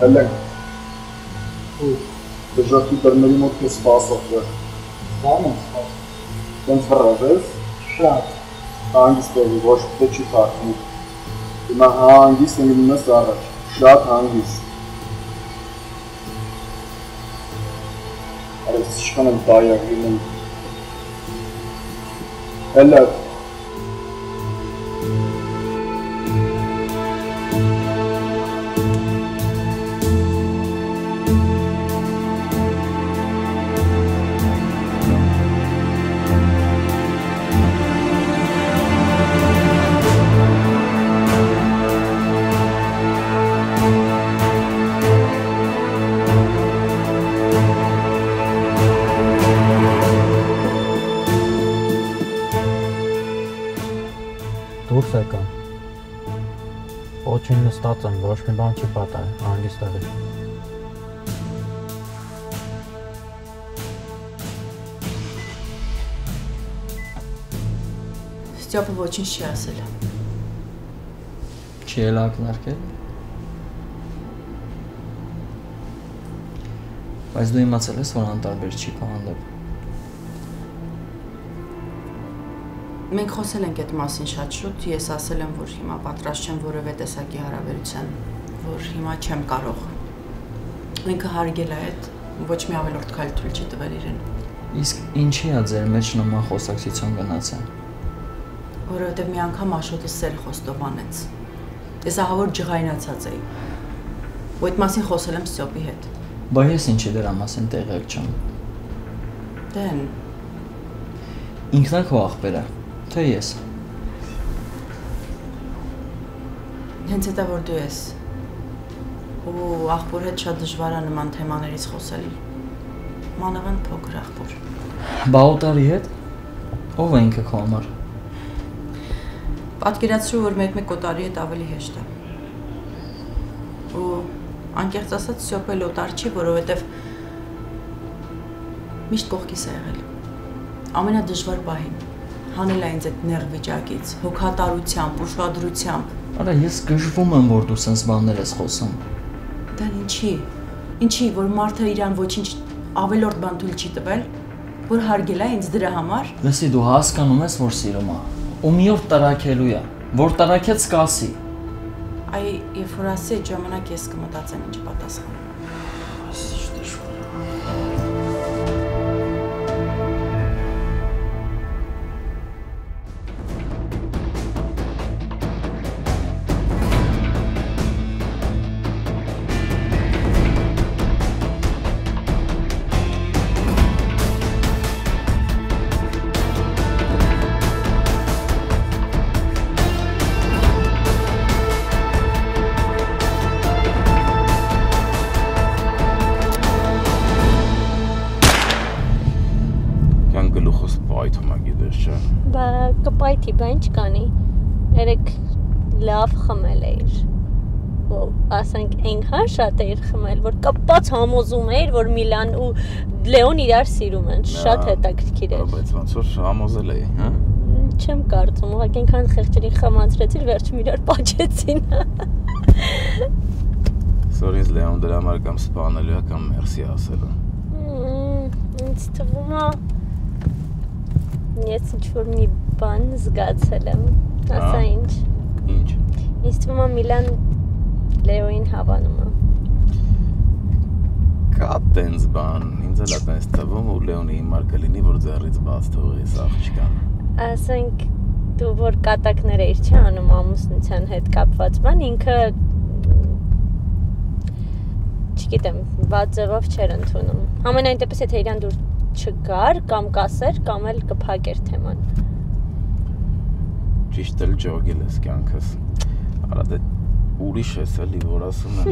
Հելեն, ու դժակի դռների մոտ քեզ սպասող է։ բան եմ սպասում։ Տենց հրավ ես, Շատ։ հանգիստ եղի, ոչ թե չի թարթնի։ Հիմա հանգիստ եմ ինում ես առաջ, շատ հանգիստ։ Արես իշխան եմ դայակ ինում։ Հելը, մի բան չի պատահել, հանգիստ եղի։ Ստյոպը ոչինչ չի ասել։ Չի էլ ակնարկել։ Բայց դու իմացել ես, որ անտարբեր չի քո հանդեպ։ Մենք խոսել ենք այդ մասին շատ շուտ, ես ասել եմ, որ հիմա պատրաստ չեմ որևէ տեսակի հարաբերության, որ հիմա չեմ կարող։ Ինքը հարգել է այդ, ոչ մի ավելորդ քայլ թույլ չի տվել իրեն, Իսկ ինչի է ձեր մեջ նման խոսակցություն գնացել։ որովհետև մի անգամ Աշոտը սեր խոստովանեց։ Ես ահավոր ջղայնացած էի։ Ու այդ մասին խոսել եմ Ստյոպի հետ։ Բա ես ինչի դրա մասին տեղյակ չեմ։ Դեն, Ինքն է քո աղբերը, թե ես։ հենց հետա որ դու ես։ Ու աղբոր հետ շատ դժվար է նման թեմաներից խոսել։ Մանավանդ փոքր աղբոր։ Բա օտարի հետ։ Ո՞վ է ինքը քո համար։ Պատկերացրու, որ մեկ-մեկ կոտարի հետ ավելի հեշտ է։ Ու անկեղծ ասած սյոպել օտար չի, որովհետև միշտ կողքիս է եղել։ Ամենադժվար պահին հանել է ինձ այդ նեղ վիճակից, հոգատարությամբ, ուշադրությամբ։ Արա ես գժվում եմ, որ դու սենց բաներ ես խոսում։ Դա ինչի։ Ինչի, որ մարդը իրան ոչինչ ավելորդ բան թույլ չի տվել, որ հարգել է ինձ դրա համար։ Լսի դու հասկանում ես, որ սիրում է։ Ու մի օր տրակելու է։ Որ տրակեց կասի։ Այ երբ որ ասի այդ ժամանակ ես կմտածեմ ինչ պատասխան։ կպայթի, բա ինչ կանի։ Երեք լավ խմել էիր։ Ու ասենք այնքան շատ էիր խմել, որ կպած համոզում էիր, որ Միլան ու Լեոն իրար սիրում են։ Շատ հետաքրքիր էր։ Բայց ոնց որ համոզել էի, հա։ Չեմ կարծում, ուղղակի այնքան խեղճերին խմացրեցիր, վերջում իրար պաճեցին։ Սոր ինձ Լեոն դրա համար կամ սպանելու է կամ մերսի ասելու։ Ինձ թվում է ես ինչ որ մի բան զգացել եմ։ Ասա Ա։ ինչ։ Ինչ։ Ինձ թվում է Միլան Լեոին հավանում է։ Կա տենց բան, ինձ էլ է տենց թվում ու Լեոնի հիմար կլինի, որ ձեռից բաց թողի այս աղջկան։ Ասենք դու որ կատակներ էիր չի անում ամուսնության հետ կապված բան, ինքը չգիտեմ, բաց ձևով չէր ընդունում։ Համենայն դեպս եթե իրան դուր չգար կամ կասեր կամ էլ կփակեր թեման։ Ճիշտ էլ ջոգել ես կյանքս։ Արա դե ուրիշ ես էլի, որ ասում եմ։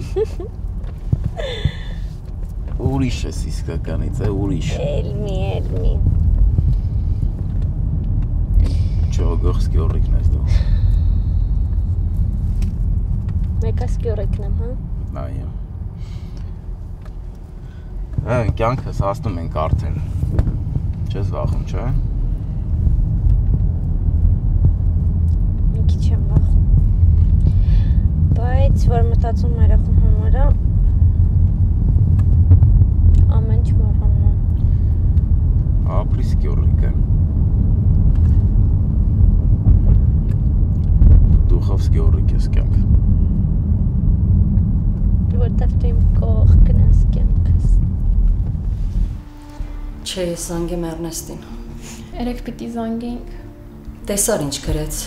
Ուրիշ ես իսկականից, է ուրիշ։ Էլմի, էլմի։ Ջոգող սկյորիկն ես դու։ Մեկը սկյորեկն եմ, հա։ Այո։ Հա, կյանքս հասնում ենք արդեն։ Չես վախում, չէ՞։ որ մտածում երախու համարը ամեն ինչ մոռանում։ Ապրիսկյորիկը։ Դուխովսկի օրիկ ես կյանք։ Որտեվ դու իմ կող գնաս կյանքս։ Չէ, ես զանգեմ Էրնեստին։ Երեք պիտի զանգեինք։ Տեսար ինչ գրեց։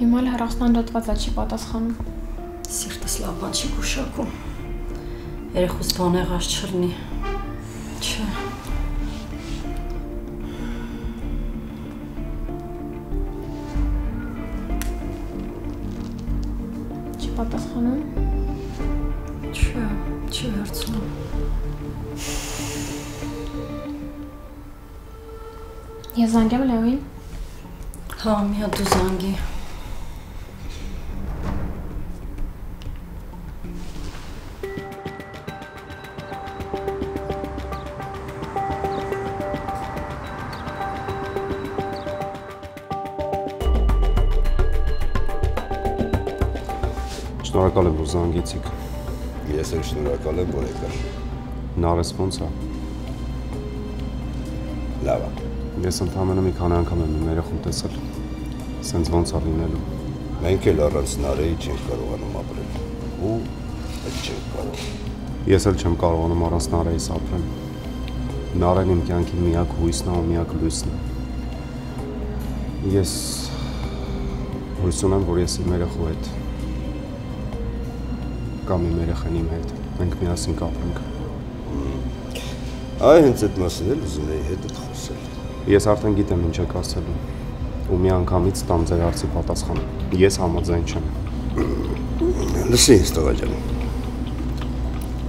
Հիմա էլ հեռախան դատվածա չի պատասխանում։ Սիրտս լավ բան չի գուշակում։ Երեխուս բան եղած չլինի։ Չէ։ Չի պատասխանում։ Չէ, չի հարցնում։ Ես զանգեմ Լեոին։ Հա, մի հատ դու զանգի։ զանգեցիք։ Ես էլ շնորհակալ եմ, որ եկար։ Նարես ո՞նց է։ Լավ է։ Ես ընդհանրապես մի քանի անգամ եմ իմ երախում տեսել։ Սենց ո՞նց է լինելու։ Մենք էլ առանց Նարեի չենք կարողանում ապրել։ Ու էլ չենք կարող։ Ես էլ չեմ կարողանում առանց Նարեիս ապրել։ Նարեն իմ կյանքի միակ հույսն է ու միակ լույսն է։ Ես հույս ունեմ, որ ես իմ երախու հետ կամ իմ երախան իմ հետ մենք միասին կապրենք։ Այ հենց այդ մասին էլ ուզում էի հետդ խոսել։ Ես արդեն գիտեմ ինչ եք ասելու ու մի անգամից տամ ձեր հարցի պատասխանը։ Ես համաձայն չեմ։ Լսի, ստողա ջան։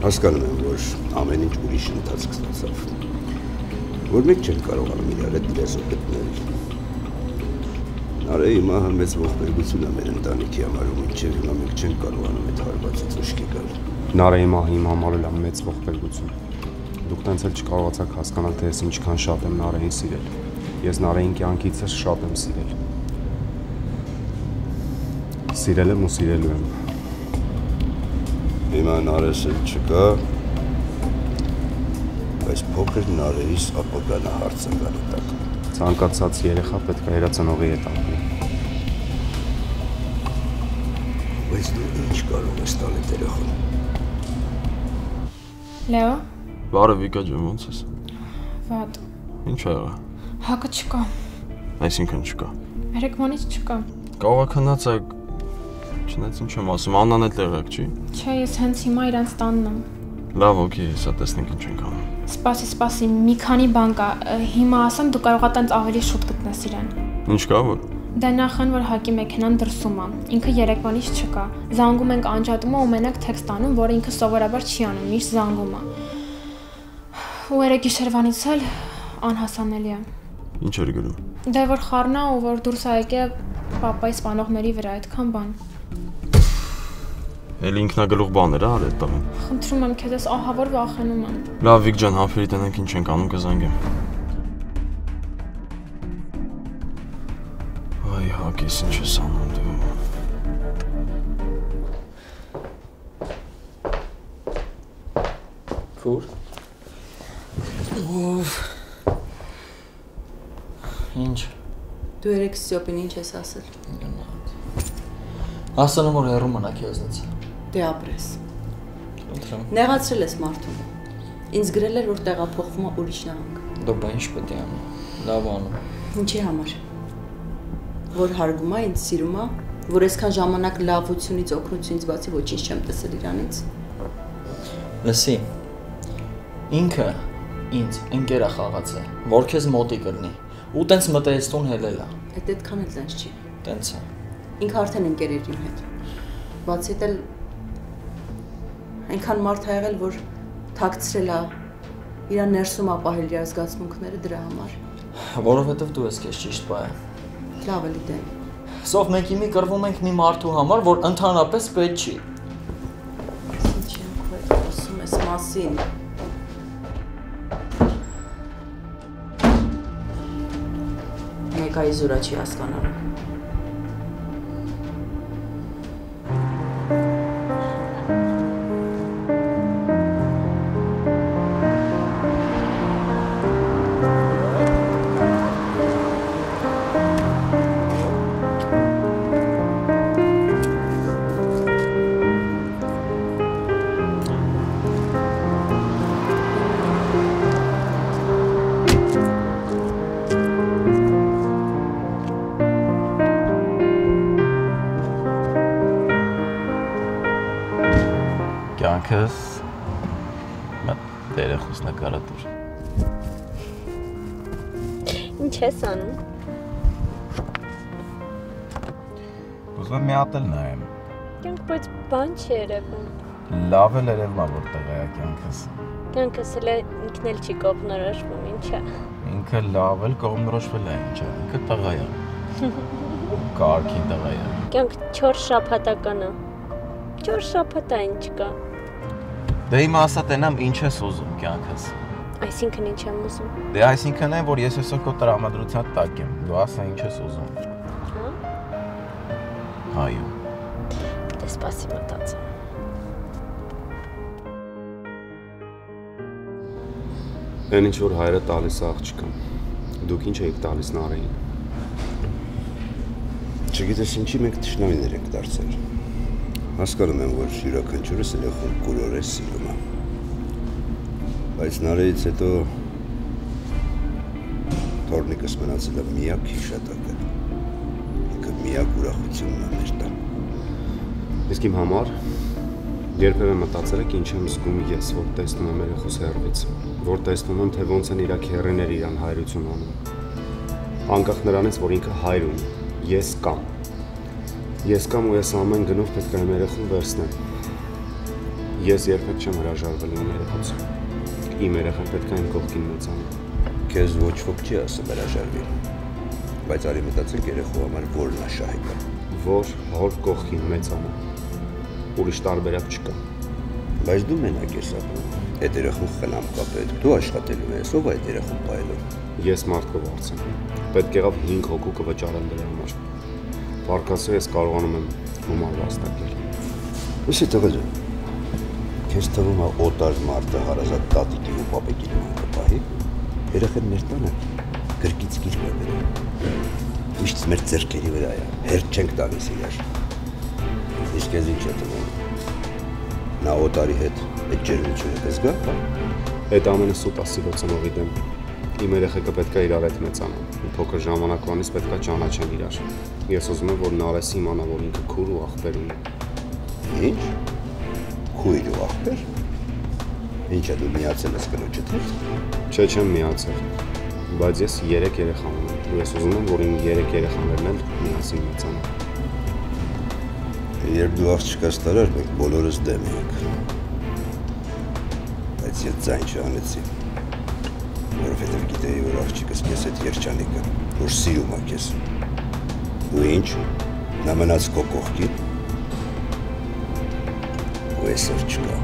Հասկանում եմ, որ ամեն ինչ ուրիշ ընթացք ստացավ։ Որ մենք չենք կարողանում իրար հետ լեզու գտնել։ Արե հիմա մեծ ողբերգություն է մեր ընտանիքի համար ու մինչև հիմա մենք չենք կարողանում այդ հարվածից ուշքի գալ։ Նարեի մահի իմ համար էլ է մեծ ողբերգություն։ Դուք տենց էլ չկարողացաք հասկանալ, թե ես ինչքան շատ եմ Նարեին սիրել։ Ես Նարեին կյանքիցս շատ եմ սիրել։ Սիրել եմ ու սիրելու եմ։ Հիմա Նարես էլ չկա, բայց փոքր Նարեիս ապագան հարց է գալի տակ։ Ցանկացած երեխա պետք է երացնողի հետ ապրի։ Բայց դու ինչ կարող ես տալ այդ երեխան։ Լեո, Բարև Վիկա ջան, ո՞նց ես։ վատ։ Ինչ ա եղա։ Հակը չկա։ Այսինքն չկա։ Երեք բանից չկա։ Կարող է քնած է Չնայած ինչ եմ ասում, Աննան էլ տեղակ չի։ Չէ, ես հենց հիմա իրանց տանն եմ։ Լավ, օքեյ, հեսա տեսնենք ինչ ենք անում։ Սպասի, սպասի, մի քանի բան կա։ Հիմա ասեմ դու կարող ես ավելի շուտ գտնես իրեն։ Ինչ կա որ։ Դա նախան որ հակի մեքենան դրսում է։ Ինքը երեկվանից չկա։ Զանգում ենք անջատումը ու մենակ տեքստ անում, որը ինքը սովորաբար չի անում, միշտ զանգում է։ Ու երեք գիշերվանից էլ անհասանելի է։ Ինչ էր գրում։ Դե որ խառնա ու որ դուրս ա եկե papai սպանողների վրա այդքան բան։ Էլ ինքնագլուխ բաներ ա արել տղան։ Խնդրում եմ քեզ, ահա որ վախենում եմ։ Լավ, Վիկ ջան, համբերի տնենք ինչ ենք անում կզանգեմ։ Այ հակես ինչ ես անում դու։ Քուր։ Ով։ Ինչ։ Դու երեք Սյոպին ինչ ես ասել։ Ասանում որ հեռու մնա քեզնից։ Դե ապրես։ Նեղացրել ես մարդուն։ Ինձ գրել էր որ տեղափոխվում է ուրիշ նահանգ։ Դու բա ինչ պետք է անում։ Լավ անում։ Ինչի համար։ Որ հարգում է, ինձ սիրում է, որ այսքան ժամանակ լավությունից, օգնությունից բացի ոչինչ չեմ տեսել իրանից։ Լսի։ Ինքը ինձ ընկերա խաղացել, որ քեզ մոտի կլինի։ Ու տենց մտածտուն հելել է։ Այդ այդքան էլ տենց չի։ Տենց է։ Ինքը արդեն ընկեր էր իմ հետ։ Բացի դել այնքան մարդ ա եղել, որ թաքցրել է իր ներսում ապահել իր զգացմունքները դրա համար։ Որովհետև դու ես քեզ ճիշտ բայ։ Լավ էլի դե։ Սով մենք իմի կրվում ենք մի մարդու համար, որ ընդհանրապես պետք չի։ Ինչ եմ քո հետ խոսում ես մասին։ Մեկայի զուրա չի հասկանալու։ Ինչ ես անում։ Ուզում եմ մի հատ էլ նայեմ։ Կյանք բայց բան չի երևում։ Լավ էլ երևում է որ տղա է կյանքս։ Կյանքս էլ ինքն էլ չի կողմնորոշվում, ինչա։ Ինքը լավ էլ կողմնորոշվել է ինչա։ Ինքը տղա է։ Կարգին տղա է։ Կյանք 4 շաբաթական է։ 4 շաբաթ է ինչ կա։ Դե իմ ասա տենամ ինչ ես ուզում կյանքս։ Այսինքն ինչ եմ ուզում։ Դե այսինքն այն որ ես այսօր քո տրամադրության տակ եմ։ Դու ասա ինչ ես ուզում։ Հա։ Հայո։ Դե սպասի մտածեմ։ Այն ինչ որ հայրը տալիս աղջկան։ Դուք ինչ եք տալիս նարեին։ Չգիտես ինչի մենք ճշնամիներ ենք դարձել։ Հասկանում եմ, որ յուրաքանչյուրս երեխուն կուրորես սիրում է։ Բայց նարեից հետո Թորնիկս մնացել է միակ հիշատակը։ Ինքը միակ ուրախությունն է մեր տան։ Իսկ իմ համար երբևէ մտածել եք ինչ եմ զգում ես, որ տեսնում եմ երեխուս հեռվից, որ տեսնում եմ, թե ոնց են իր քերեներ իրան հայրություն անում։ Անկախ նրանից, որ ինքը հայր ունի, ես կամ։ Ես կամ ու ես ամեն գնով պետք է իմ երեխուն վերցնեմ։ Ես երբեք չեմ հրաժարվել իմ երեխուց։ Իմ երեխան պետք է իմ կողքին մեծանա։ Քեզ ոչ ոք չի ասում հրաժարվի։ Բայց արի մտածենք երեխու համար որն է շահիկը։ Որ հոր կողքին մեծանա։ Ուրիշ տարբերակ չկա։ Բայց դու մենակ ես ապրում։ Այդ երեխուն խնամ կապել։ Դու աշխատելու ես, ով այդ երեխուն պայելու։ Ես մարդկով արցեմ։ Պետք եղավ 5 հոգու կվճարեմ դրա համար։ Պարկասը ես կարողանում եմ գումար վաստակել։ Ոսի տղա ջան։ Քեզ թվում է օտար մարդը հարազատ տատիկի ու պապիկի նման կպահի։ Երեխեն մեր տանը գրկից գիրք է բերում։ Միշտ մեր ձեռքերի վրա է։ Հերթ չենք տալիս իրար։ Իսկ ես ինչ է թվում։ Նա օտարի հետ այդ ջերմությունը կզգա, հա։ Այդ ամենը սուտ է սիրո ծնողի դեմ։ Իմ երեխեքը պետք է իրար հետ մեծանան։ Մի փոքր ժամանակվանից պետք է ճանաչեն իրար։ Ես ուզում եմ, որ Նարես իմանա, որ ինքը քուր ու աղբեր ունի։ Ինչ։ Քույր ու աղբեր։ Ինչ է դու միացել ես կնոջդ հետ։ Չէ, չեմ միացել։ Բայց ես 3 երեխա ունեմ։ Ու ես ուզում եմ, որ իմ 3 երեխաներն էլ միասին մեծանան։ Երբ դու աղջկա ստարար, մենք բոլորս դեմ էինք։ Բայց ես ձայն չանեցի։ Որովհետև գիտեի, որ աղջիկս քեզ հետ երջանիկ է, որ սիրում է քեզ։ Ու ինչ։ Նա մնաց կողքին։ Ու այսօր չկա։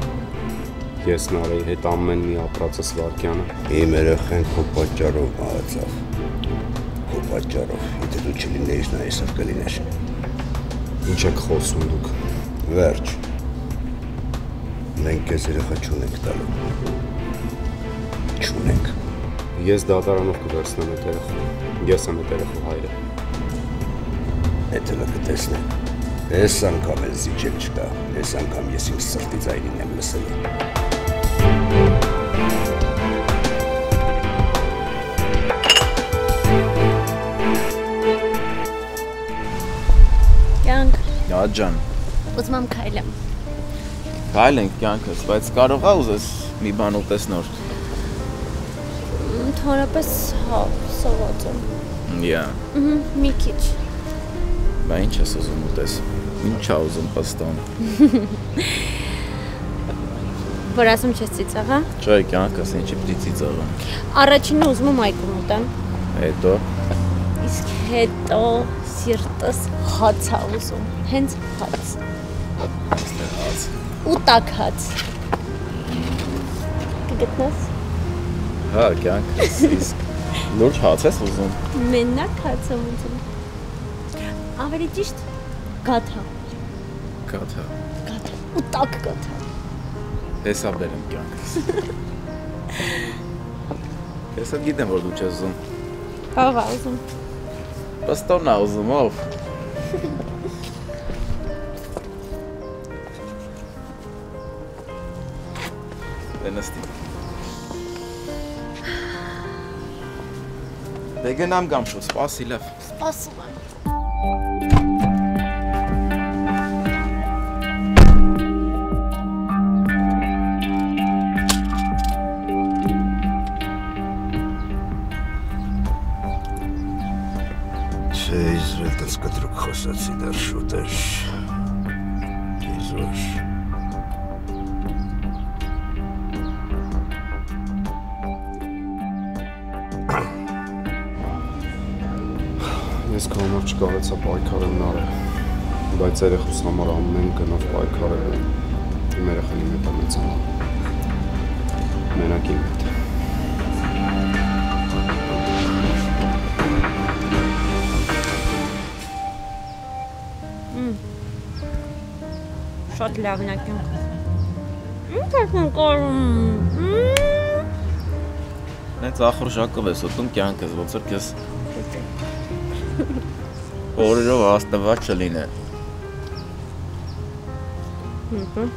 Ես Նարեի հետ ամեն մի ապրածս վարքյանը Իմ երեխեն քո պատճառով մահացավ։ Քո պատճառով։ Եթե դու չլիներիր, նա այսօր կլիներ։ Ինչ եք խոսում դուք։ Վերջ։ Մենք քեզ երեխա չունենք տալու։ Չունենք։ Ես դատարանով կվերցնեմ այդ երեխուն։ Ես եմ այդ երեխու հայրը։ Եթե լը կտեսնեմ։ Այս անգամ էլ զիջել չկա։ Այս անգամ ես ինձ սրտից այրին եմ լսել։ Կյանք, Ա ջան, ուզում եմ քայլեմ։ քայլենք կյանքս, բայց կարող է ուզես մի բան ուտեսնոր։ Ընդհանրապես հա, սոված եմ։ Իա, մի քիչ։ բա ինչ ես ուզում ուտես։ Ինչ ա ուզում պստան։ Որ ասում չես ծիծաղ, հա։ Չէ, կյանքս ինչի պիտի ծիծաղը։ Առաջինը ուզում եմ այգում ուտեմ։ Հետո Իսկ հետո սիրտս հաց ա ուզում։ Հենց հաց։ հաց։ Ու տաք հաց։ Կգտնես։ Հա, կյանքս իսկ լուրջ հաց ես ուզում։ Մենակ հաց եմ ուզում։ Ավելի ճիշտ գաթա։ Կաթա։ Գաթա։ Ու տաք գաթա։ Հեսա բերեմ կյանքս։ Հեսա գիտեմ որ դու չես ուզում։ Ով ա ուզում։ Պստոնն ա ուզում ով։ Դե նստի։ Դե գնամ գամ շուտ, սպասի լավ։ Սպասում եմ։ ասացի դեռ շուտ էր։ Իզուր։ Ես համար չկարեցա պայքարել նարը, բայց երեխուս համար ամեն գնով պայքարել եմ։ Իմ երեխան իմ հետ է մեծանալ։ Մենակ իմ հետ։ Շատ լավն է կյանքը։ Ինչ ես կարում։ Նենց ախորժակով ես ուտում կյանքս, ոնց որ քեզ օրերով հաստված չլինե։ Հմ։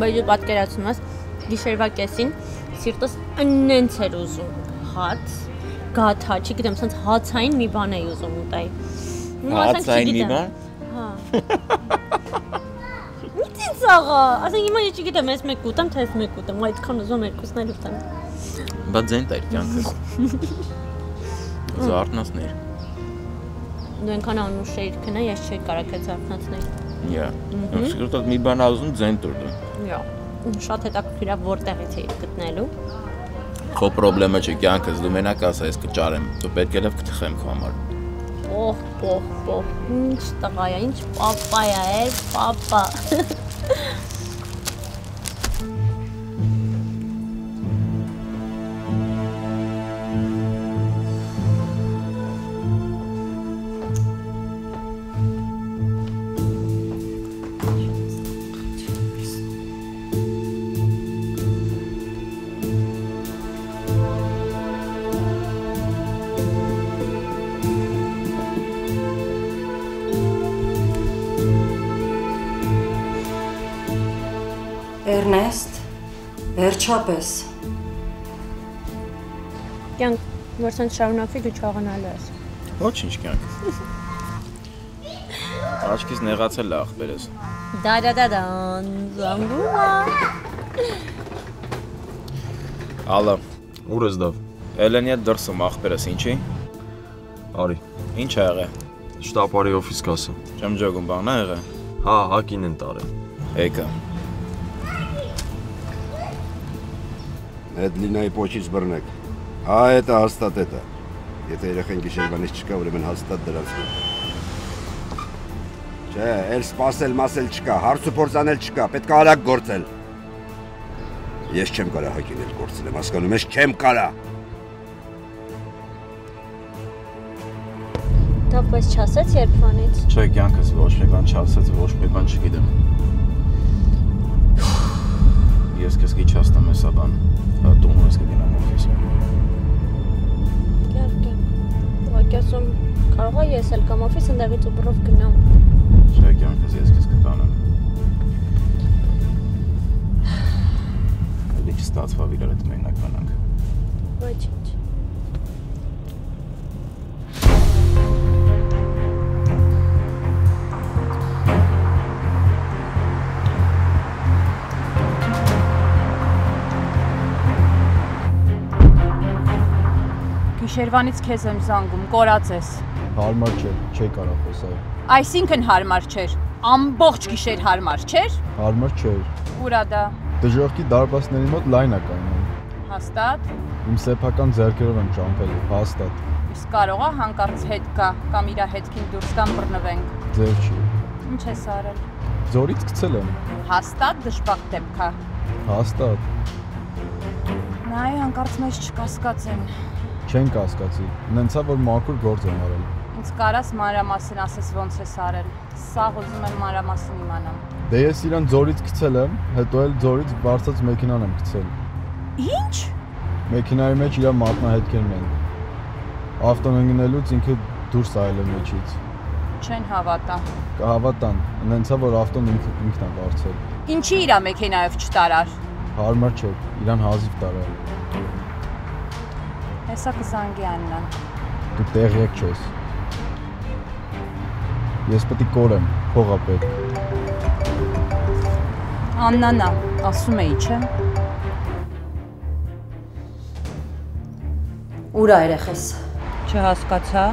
Բայց դու պատկերացնում ես գիշերվա կեսին սիրտս ըննենց էր ուզում հաց, գաթա, չգիտեմ, sense հացային մի բան էի ուզում ասենք Հացային մի բան։ Հա։ Ինչ աղա, ասենք հիմա ես չգիտեմ, ես մեկ ուտեմ, թե ես մեկ ուտեմ, ու այդքան ուզում երկուսն էլ ուտեմ։ Բա ձեն տայր կյանքս։ Զարթնացներ։ Դու այնքան անուշ էիր քնա, ես չէի կարա քեզ արթնացնել։ Յա։ Մհմ։ Սկրտոտ մի բան ազում ձեն տուր դու։ Յա։ Շատ հետաքրքիր է որտեղից էիր գտնելու։ Քո խնդրեմը չի կյանքս, դու մենակ ասա, ես կճարեմ։ Դու պետք է լավ կթխեմ քո համար։ Պող, պող, պող։ Ինչ տղա է, ինչ պապա է, պապա։ Էրնեստ, վերջապես։ Կյանք, որսան շարունակվի դու չաղանալու ես։ Ոչինչ կյանք։ Աչքից նեղացել է ախպերս։ Դա-դա-դա-դան, զանգումա։ Ալա, Ուր ես դավ։ Էլենի հետ դրսում ախպերս ինչի։ Արի։ Ինչ ա եղել։ Շտապարի օֆիս կասը։ Չեմ ջոգում, բան ա եղել։ Հա, հակին են տարել։ Եկա։ Հետ լինայի փոչից բռնեք։ Հա, դա հաստատ է դա։ Եթե երեխան գիշերվանից չկա, ուրեմն հաստատ դրանց կա։ Չէ, էլ սпасել մասել չկա, հարցը փորձանել չկա, պետք է արագ գործել։ Ես չեմ կարա հակինել գործել, հասկանում ես, չեմ կարա։ Դա պես չասեց երբանից։ Չէ, կյանքս ոչ մի բան չասեց, ոչ մի բան չգիտեմ։ Ես քեզ գիչաստամ հեսաբան։ Տուն ես կգնամ օֆիս։ Կյանք, կյանք։ Ուղղակի ասում կարող է ես էլ կամ օֆիս ընդեղից ու բռով գնամ։ Չէ, կյանքս ես քեզ կտանեմ։ Էլի չստացվավ իրար հետ մենակ մնանք։ Ոչինչ։ Գիշերվանից քեզ եմ զանգում, կորած ես։ Հարմար չէ, չի կարող խոսալ։ Այսինքն հարմար չէր։ Ամբողջ գիշեր հարմար չէր։ Հարմար չէր։ Ուրա դա։ Դժողքի դարպասների մոտ լայն է կայանում։ Հաստատ։ Իմ սեփական ձեռքերով եմ ճամփել, հաստատ։ Իսկ կարող է հանկարծ հետ գա կամ իր հետքին դուրս կամ բռնվենք։ Ձեր չի։ Ինչ ես արել։ Զորից գցել եմ։ Հաստատ դժբախտ դեպք է։ Հաստատ։ Նայ հանկարծ մեզ չկասկածեն։ Չեն կասկածի։ Նենցա որ մաքուր գործ եմ արել։ Ինձ կարաս մանրամասն ասես ոնց ես արել։ Սաղ ուզում եմ մանրամասն իմանամ։ Դե ես իրան զորից գցել եմ, հետո էլ զորից բարձած մեքենան եմ գցել։ Ինչ։ Մեքենայի մեջ իր մատնահետքերն են։ Ավտոն ընկնելուց ինքը դուրս արել է մեջից։ Չեն հավատա։ Կհավատան, նենցա որ ավտոն ինքը ինքն է վարձել։ Ինչի իր մեքենայով չտարար։ Հարմար չէ, իրան հազիվ տարա։ Հեսա կզանգի Աննան։ Դու տեղյակ չես։ Ես պետք է կորեմ, փողա պետք։ Աննանա, ասում էի, չէ՞։ Ուր է երեխես։ Չհասկացա։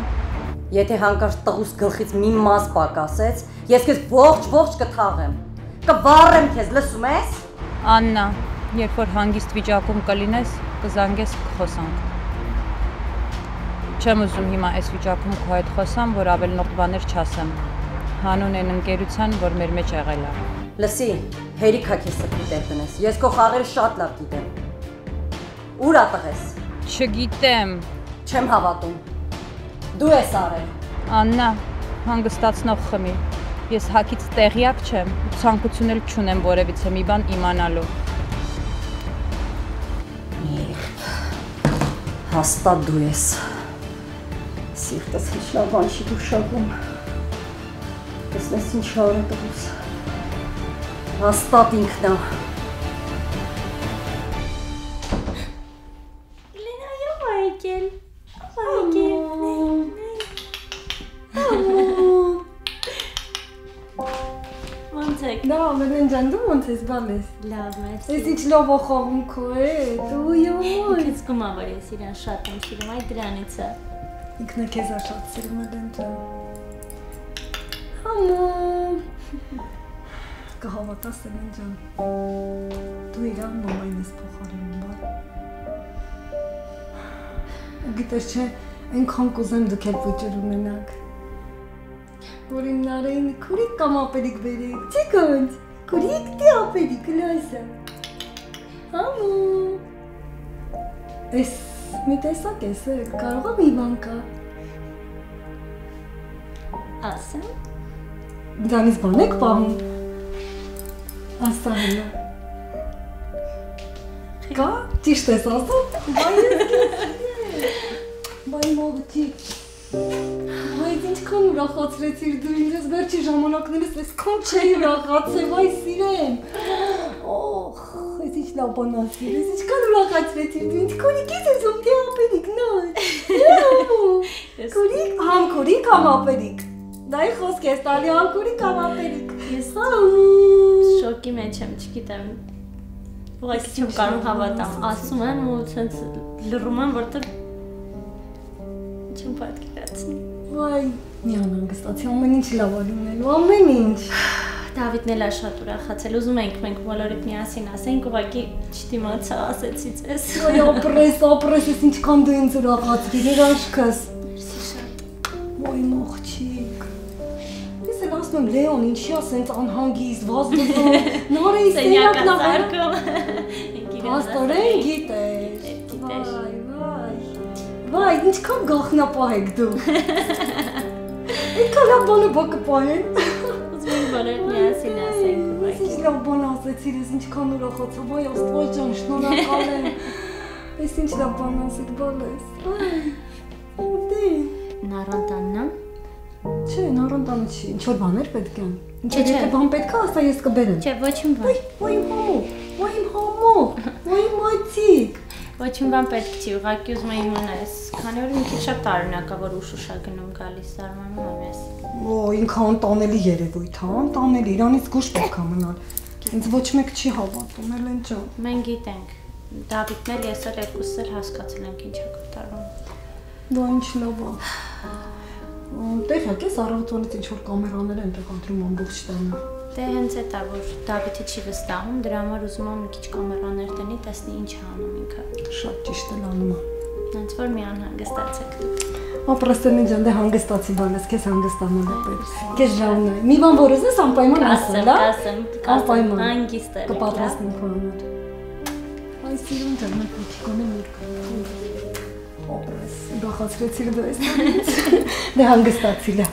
Եթե հանկարծ տղուս գլխից մի մաս պակասեց, ես քեզ ողջ-ողջ կթաղեմ։ Կվառեմ քեզ, լսում ես։ Աննա, երբ որ հանգիստ վիճակում կլինես, կզանգես կխոսանք։ Չեմ ուզում հիմա այս վիճակում քո հետ խոսամ, որ ավելնորդ բաներ չասեմ։ Հանուն այն ընկերության, որ մեր մեջ եղել է։ Լսի, հերիքա քեզ սպի տեղ տնես։ Ես քո խաղերը շատ լավ գիտեմ։ Ուր ա տղես։ Չգիտեմ։ Չեմ հավատում։ Դու ես արել։ Աննա, հանգստացնող խմի։ Ես հակից տեղյակ չեմ, ու ցանկություն էլ չունեմ որևիցե մի բան իմանալու։ Հաստատ դու ես։ Սիրտս հիշ լավ բան չի դուշակում։ Տեսնես ինչ արել տղուս։ Հաստատ ինքն է։ Լենայո այգել։ Այգել։ Ոնց եք։ Լավ, մեն ջան, դու ոնց ես բալես։ Լավ, մերսի։ Ես ինչ լավ է խաղում քո հետ։ Ույոյ։ Ինքս գումա որ ես իրան շատ եմ սիրում, այ դրանից է։ Ինքն է քեզ շատ սիրում է դեն ջան։ Համո։ Կհավատաս մեն ջան։ Դու իրան նոմայն ես փոխարինում, բա։ Գիտես չէ, այնքան կուզեմ դուք էլ ոճեր ունենաք որ իմ նարային քուրիկ կամ ապերիկ բերեք, չի կանց, քուրիկ դի ապերիկ լայսը։ Համո։ Էս մի տեսակ ես, կարող եմ մի բան կա։ Ասա։ Դրանից բան եք պահում։ Ասա հենա։ Կա, ճիշտ ես ասում։ Բայ ես քեզ։ Բայ մողջի։ Բայց ինչքան ուրախացրեցիր դու ինձ, վերջի ժամանակներս այսքան չէի ուրախացել, այ սիրեմ։ Օխ, ես ինչ լավ բան ասիր, ես ինչքան ուրախացրեցիր դու ինձ, քորիկից ես ում դի ապերիկ նոր։ Քորիկ, համ քորիկ, համ ապերիկ։ Դայ խոսք ես տալի համ քորիկ, համ ապերիկ։ Ես շոկի մեջ եմ, չգիտեմ։ Ուղղակի չեմ կարող հավատամ։ Ասում են ու ցենց լռում եմ, որտեղ չեմ պատկերացնի։ Վայ, մի անհանգստացի, ամեն ինչ լավ է լինելու, ամեն ինչ։ Դավիթն էլ է շատ ուրախացել։ Ուզում ենք մենք բոլորիդ միասին ասենք, ուղղակի չդիմացա, ասեցի ձեզ։ Ոյ, ապրես, ապրես, ես ինչքան դու ինձ ուրախացրիր, իր աշկս։ Մերսի շատ։ Ոյ, մողջիկ։ Ես էլ ասում եմ Լեոն, ինչի է սենց անհանգիստ, Նորը սենյակն է վեր։ Աստորեն գիտես։ Գիտես։ Վայ, վայ։ Վայ, ինչքան գախնապահ եք դու։ Ինչքան լավ բանը բա կպահեն։ Բոլորիդ միասին ասենք, Ես ինչ լավ բան ասեցիր, ես ինչքան ուրախացա, վայ Աստված ջան, շնորհակալ եմ։ Ես ինչ լավ բան ասիր բոլես։ Ուտի։ Նարանտանն է։ Չէ, նորոնտանը չի, ինչ որ բաներ պետք են։ Ինչ Չէ, չէ։ բան պետք է, ասա ես կբերեմ։ Չէ, ոչ մի բան։ Ոյ, ոյ իմ համո, ոյ իմ այցիկ։ Ոչ մի բան պետք չի, ուղղակի ուզում եմ իմանալ, քանի որ մի քիչ շատ տարօրինակ է, որ ուշուշա գնում գալիս զարմանում եմ ես։ Օ, ինքան տանելի երևույթ, հա, տանելի, իրանից գուշ պետք է մնալ։ Ինձ ոչ մեկ չի հավատում, Էլեն ջան։ Մենք գիտենք։ Դավիթն էլ ես էլ երկուսս էլ հասկացել ենք ինչ է կատարվում։ Դա ինչ լավ է։ Տեղյակ ես առավոտվանից ինչ որ կամերաներ են տեղադրում ամբողջ տանը։ Դե հենց այդ է, որ Դավիթը չի վստահում, դրա համար ուզում եմ մի քիչ կամերաներ տնի, տեսնի ինչ է անում ինքը։ Շատ ճիշտ էլ անում է։ Հենց որ մի անհանգստացեք դուք։ Ապրստենի ջան, դե հանգստացի բանես, քեզ հանգստանալ է պետք։ Քեզ ժամն է։ Մի բան որ ուզես անպայման ասել, հա։ Կասեմ, Անպայման։ հանգիստ եղեք, Կպատրաստեմ քո համար։ Այս սիրուն ջան, մենք պիտի կոնեմ մեր կան։ Ապրես, ուրախացրեցիր դու այս։ Դե հանգստացի լա։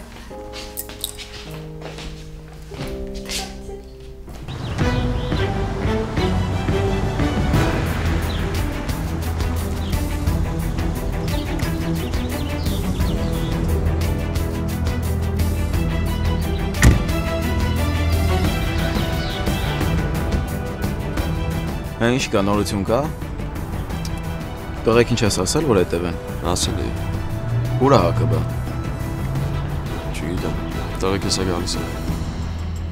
Հա ինչ կա, նորություն կա։ Տղեկ ինչ ես ասել, որ հետևեն։ Ասել էի։ Ուր է հակը Չգիտեմ։ Տղեկ գալիս է։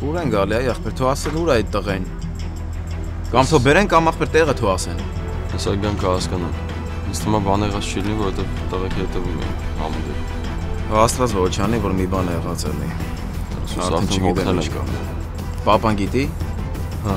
Ուր են գալի այ ախպեր, թող ասեն ուր է այդ տղեն։ Կամ թող բերեն կամ ախպեր տեղը թող ասեն։ Հեսա գամ կհասկանամ։ Ինձ թվում է բան եղած չի լինի, որովհետև տղեկը հետևում է համուդը։ Հա աստված ոչ անի, որ մի բան եղած լինի։ Սուս Արդեն չգիտեմ ինչ կա։ Պապան գիտի։ Հա։